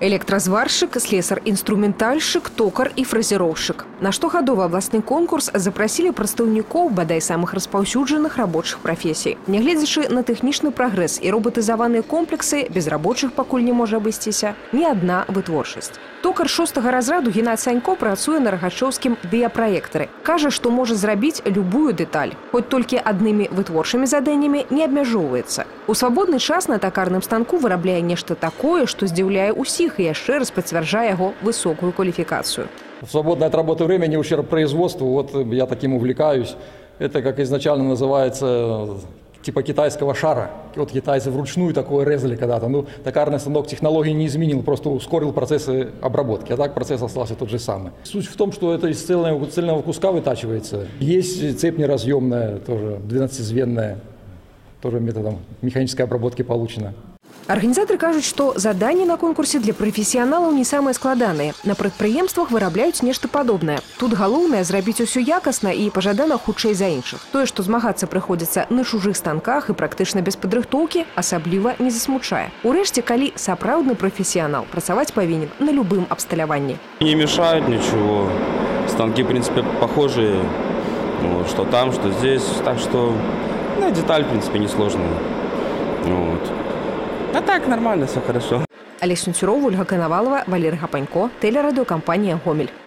Электразварщик, слесар-інструментальшчык, токар і фразіроўшчык. На штогадовы абласны конкурс запрасілі прадстаўнікоў бадай самых распаўсюджаных рабочых прафесій. Нягледзячы на тэхнічны прагрэс і робатызаваныя комплексы, без рабочых пакуль не можа абысціся ні адна вытворчасць. Токар шостага разраду Геннад Санько працуе на рагачоўскім дыяпраектары. Кажа, што можа зрабіць любую дэталь, хоць толькі аднымі вытворчымі заданнямі не абмяжоўваецца. У свабодны час на такарным станку вырабляе нешта такое, што здзіўляе ўсіх і яшчэ раз пацвярджае яго высокую кваліфікацыю. В свободное от работы время не ущерб производству. Вот я таким увлекаюсь. Это, как изначально называется, типа китайского шара. Вот китайцы вручную такое резали когда-то. Ну, токарный станок технологии не изменил, просто ускорил процессы обработки. А так процесс остался тот же самый. Суть в том, что это из цельного, цельного куска вытачивается. Есть цепь неразъемная, тоже 12-звенная, тоже методом механической обработки получена. Арганізатары кажуць, што заданні на конкурсе для прафесіяналаў не самыя складаныя. На прадпрыемствах вырабляюць нешта падобнае. Тут галоўнае зрабіць усё якасна і пажадана хутчэй за іншых. Тое, што змагацца прыходзіцца на чужых станках і практычна без падрыхтоўкі, асабліва не засмучае. Урэшце, калі сапраўдны прафесіянал працаваць павінен на любым абсталяванні. Не мешают ничего. Станки, в принципе, похожие. Вот, что там, что здесь. Так что ну, деталь, в принципе, несложная. Вот. Так нормально, все хорошо. Алесь Сунцюров, Ольга Канавалова, Валерий Гапанько, телерадиокомпания «Гомель».